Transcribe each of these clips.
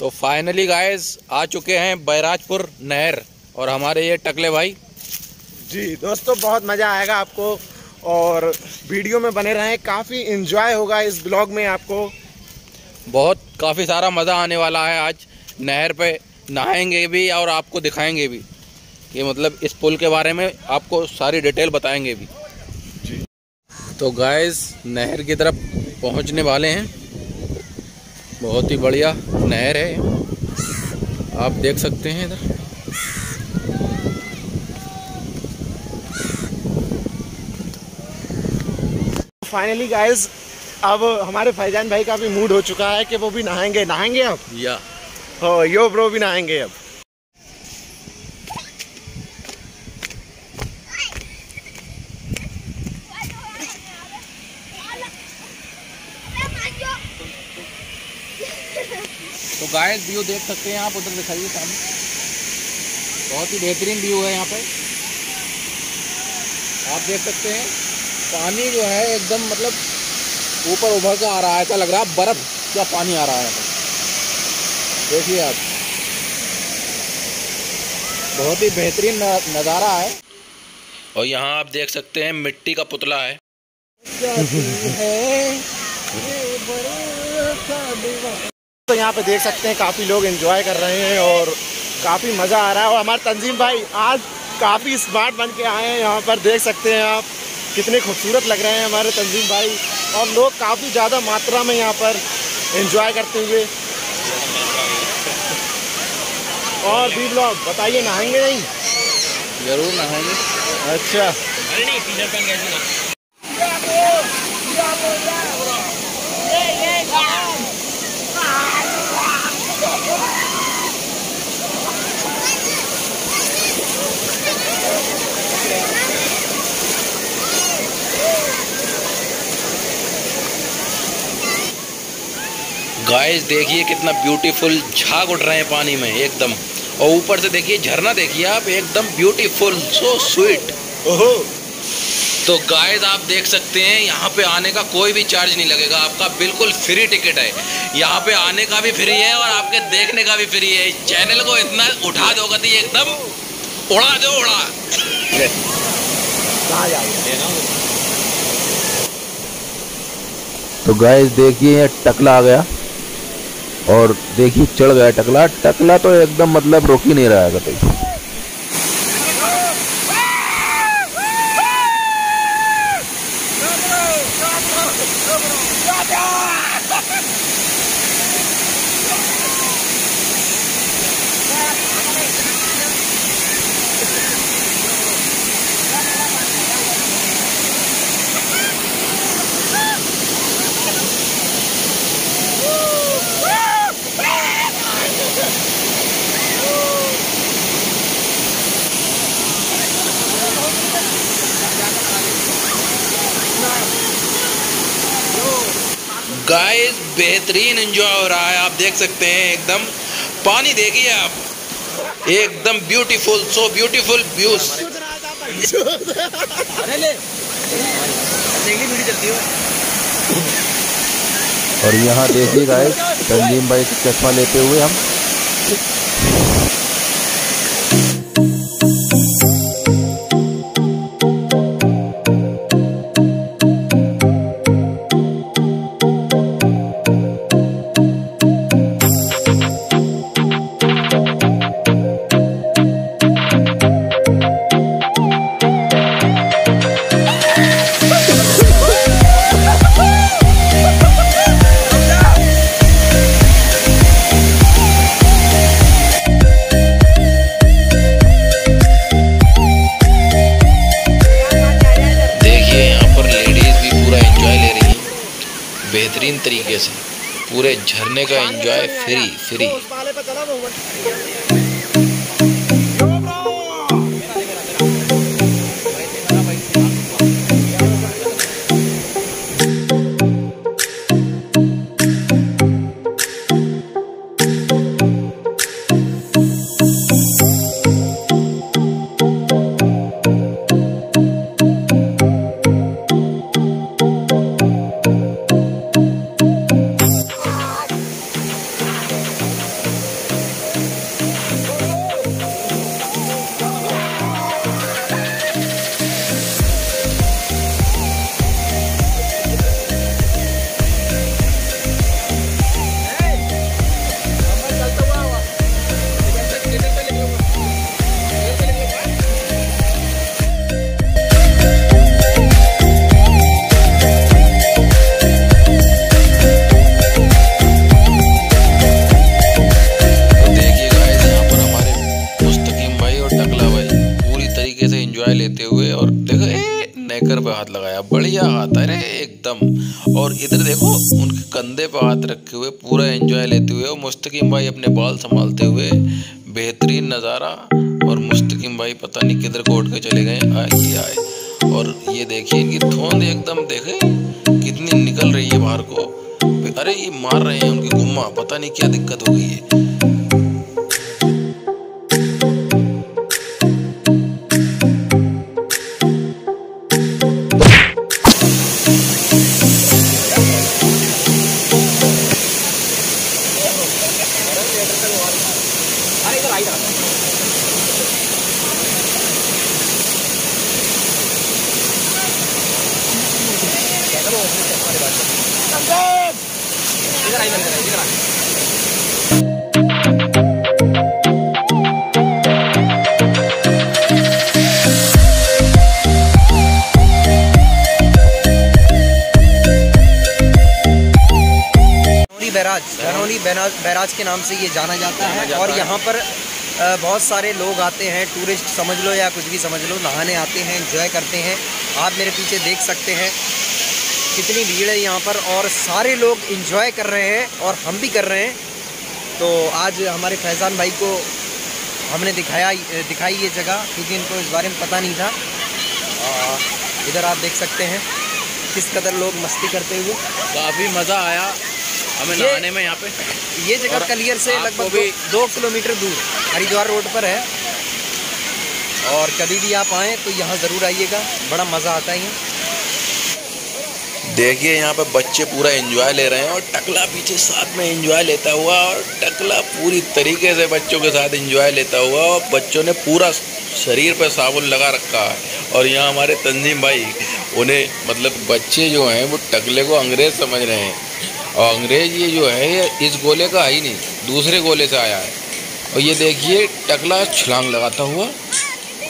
तो finally guys आ चुके हैं बैराजपुर नहर और हमारे ये टकले भाई। जी दोस्तों बहुत मज़ा आएगा आपको और वीडियो में बने रहें। काफ़ी इंजॉय होगा इस ब्लॉग में आपको। बहुत काफ़ी सारा मज़ा आने वाला है आज नहर पे। नहाएँगे भी और आपको दिखाएँगे भी। कि मतलब इस पुल के बारे में आपको सारी डिटेल बताएँगे भी। जी। तो गाइस नहर की तरफ़ पहुँचने वाले हैं। बहुत ही बढ़िया नहर है। आप देख सकते हैं इधर। फाइनली गाइज़ अब हमारे फैजान भाई का भी मूड हो चुका है कि वो भी नहाएँगे। नहाएँगे अब या। हो यो ब्रो भी नहाएँगे अब। तो गाइस व्यू देख सकते हैं आप, उधर दिखाइए सामने। बहुत ही बेहतरीन व्यू है यहाँ पे। आप देख सकते हैं, पानी जो है एकदम मतलब ऊपर उभर कर आ रहा है, ऐसा लग रहा है बर्फ़ का पानी आ रहा है। देखिए आप। बहुत ही बेहतरीन नज़ारा है। और यहाँ आप देख सकते हैं मिट्टी का पुतला है। तो यहाँ पे देख सकते हैं काफ़ी लोग एंजॉय कर रहे हैं और काफ़ी मज़ा आ रहा है। और हमारे तंजीम भाई आज काफ़ी स्मार्ट बन के आए हैं। यहाँ पर देख सकते हैं आप कितने खूबसूरत लग रहे हैं हमारे तंजीम भाई। और लोग काफ़ी ज़्यादा मात्रा में यहाँ पर एंजॉय करते हुए। और भी लोग बताइए नहाएँगे नहीं? ज़रूर नहाएँगे। अच्छा। गाइस देखिए कितना ब्यूटीफुल झाग उठ रहे हैं पानी में एकदम। और ऊपर से देखिए झरना देखिए आप एकदम ब्यूटीफुल सो स्वीट ओहो। तो गाइस आप देख सकते हैं यहाँ पे आने का कोई भी चार्ज नहीं लगेगा। आपका बिल्कुल फ्री टिकट है। यहाँ पे आने का भी फ्री है और आपके देखने का भी फ्री है। इस चैनल को इतना उठा दो गति एकदम उड़ा दो उड़ा। तो गाइस देखिए टकला आ गया। और देखिए चढ़ गया टकला टकला तो एकदम मतलब रोक ही नहीं रहा है कतई बेहतरीन एंजॉय हो रहा है। आप देख सकते हैं, एकदम पानी देखिए आप। एकदम ब्यूटीफुल सो ब्यूटीफुल व्यूज़ और यहाँ देखिए गाइस तंजीम भाई चश्मा लेते हुए हम। पूरे झरने का एंजॉय फ्री फ्री हाथ लगाया, बढ़िया हाथ अरे एकदम। और इधर देखो, उनके कंधे पे हाथ रखे हुए, पूरा एंजॉय लेते हुए, और मुस्तकिम भाई अपने बाल संभालते हुए, बेहतरीन नज़ारा। और मुस्तकिम भाई पता नहीं किधर को उठ के चले गए, आए कि आए। और ये देखिए, इनकी थोंद एकदम देखे, कितनी निकल रही है बाहर को। अरे, ये मार रहे हैं उनकी गुम्मा, पता नहीं क्या दिक्कत हो गई है। बैराज धनौली बैराज के नाम से ये जाना जाता है और यहाँ पर बहुत सारे लोग आते हैं टूरिस्ट समझ लो या कुछ भी समझ लो नहाने आते हैं एंजॉय करते हैं। आप मेरे पीछे देख सकते हैं। कितनी भीड़ है यहाँ पर और सारे लोग इंजॉय कर रहे हैं और हम भी कर रहे हैं। तो आज हमारे फैज़ान भाई को हमने दिखाया दिखाई ये जगह क्योंकि इनको इस बारे में पता नहीं था। इधर आप देख सकते हैं किस कदर लोग मस्ती करते हुए। काफ़ी मज़ा आया हमें नहाने में यहाँ पे। ये जगह कलियर से लगभग भी दो किलोमीटर दूर हरिद्वार रोड पर है। और कभी भी आप आएँ तो यहाँ ज़रूर आइएगा बड़ा मज़ा आता है यहाँ। देखिए, यहाँ पे बच्चे पूरा एंजॉय ले रहे हैं और टकला पीछे साथ में एंजॉय लेता हुआ और टकला पूरी तरीके से बच्चों के साथ एंजॉय लेता हुआ और बच्चों ने पूरा शरीर पर साबुन लगा रखा है। और यहाँ हमारे तंजीम भाई, उन्हें मतलब बच्चे जो हैं, वो टकले को अंग्रेज़ समझ रहे हैं। और अंग्रेज़ ये जो है, ये इस गोले का ही नहीं, दूसरे गोले से आया है। और ये देखिए, टकला छलांग लगाता हुआ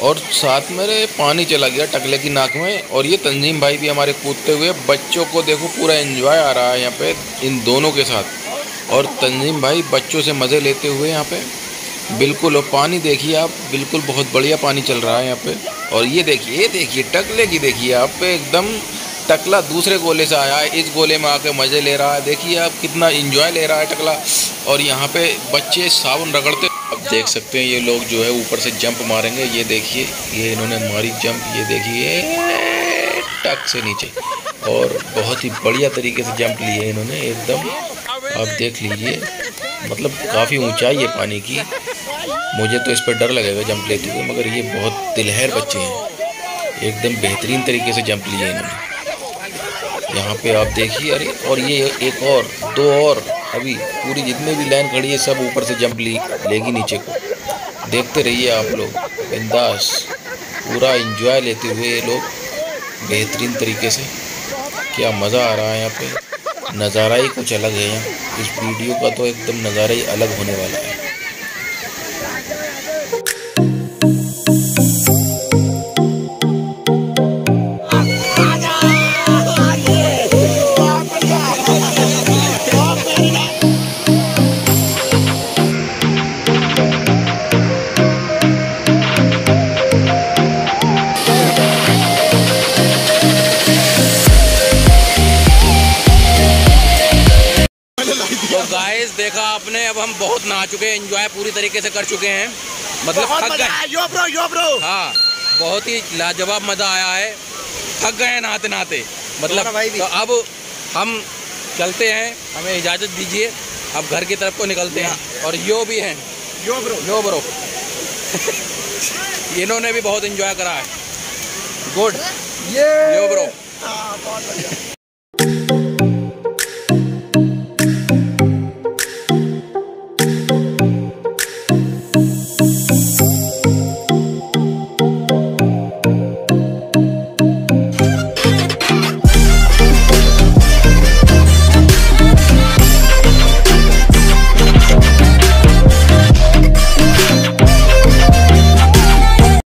और साथ में पानी चला गया टकले की नाक में, और ये तंजीम भाई भी हमारे कूदते हुए, बच्चों को देखो पूरा एंजॉय आ रहा है यहाँ पे, इन दोनों के साथ। और तंजीम भाई बच्चों से मज़े लेते हुए यहाँ पे, बिल्कुल, और पानी देखिए आप, बिल्कुल बहुत बढ़िया पानी चल रहा है यहाँ पे। और ये देखिए ये देखिए, टकले की देखिए आप, एकदम टकला दूसरे गोले से आया है। इस गोले में आके मज़े ले रहा है। देखिए आप कितना इंजॉय ले रहा है टकला। और यहाँ पे बच्चे साबुन रगड़ते आप देख सकते हैं, ये लोग जो है ऊपर से जंप मारेंगे। ये देखिए, ये इन्होंने मारी जंप ये देखिए, टक से नीचे। और बहुत ही बढ़िया तरीके से जंप लिए इन्होंने, एकदम। आप देख लीजिए मतलब काफ़ी ऊंचाई है पानी की। मुझे तो इस पर डर लगेगा जंप लेते हुए, मगर ये बहुत दिलहर बच्चे हैं। एकदम बेहतरीन तरीके से जंप लिए इन्होंने। यहाँ पे आप देखिए, अरे, और ये एक और, दो और, अभी पूरी जितने भी लाइन खड़ी है, सब ऊपर से जंप ली, लेगी नीचे को। देखते रहिए आप लोग, बिंदास, पूरा इंजॉय लेते हुए ये लोग, बेहतरीन तरीके से। क्या मज़ा आ रहा है यहाँ पे। नज़ारा ही कुछ अलग है यहाँ। इस वीडियो का तो एकदम नज़ारा ही अलग होने वाला है। बहुत नहा चुके हैं इंजॉय पूरी तरीके से कर चुके हैं। मतलब थक गए। Yo bro yo bro. हाँ बहुत ही लाजवाब मज़ा आया है। थक गए नहाते नहाते मतलब तो अब हम चलते हैं हमें इजाज़त दीजिए। अब घर की तरफ़ को निकलते हैं। और यो भी हैं। यो ब्रो। Yo bro. इन्होंने भी बहुत इंजॉय करा है। गुड ये यो ब्रो।